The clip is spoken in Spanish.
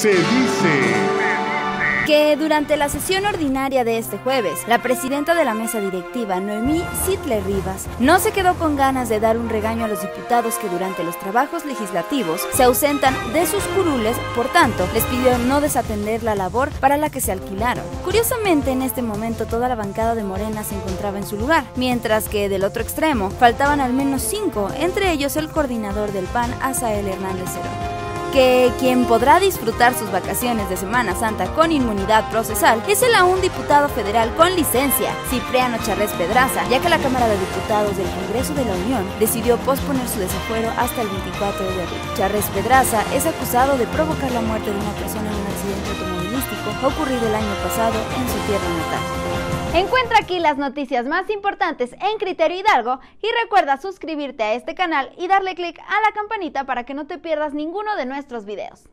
Se dice que durante la sesión ordinaria de este jueves, la presidenta de la mesa directiva, Noemí Sitle Rivas, no se quedó con ganas de dar un regaño a los diputados que durante los trabajos legislativos se ausentan de sus curules, por tanto, les pidió no desatender la labor para la que se alquilaron. Curiosamente, en este momento toda la bancada de Morena se encontraba en su lugar, mientras que del otro extremo faltaban al menos cinco, entre ellos el coordinador del PAN, Asael Hernández Cerón que quien podrá disfrutar sus vacaciones de Semana Santa con inmunidad procesal es el aún diputado federal con licencia, Cipriano Charrés Pedraza, ya que la Cámara de Diputados del Congreso de la Unión decidió posponer su desafuero hasta el 24 de abril. Charrés Pedraza es acusado de provocar la muerte de una persona en un accidente automovilístico ocurrido el año pasado en su tierra natal. Encuentra aquí las noticias más importantes en Criterio Hidalgo y recuerda suscribirte a este canal y darle clic a la campanita para que no te pierdas ninguno de nuestros videos.